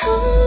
home.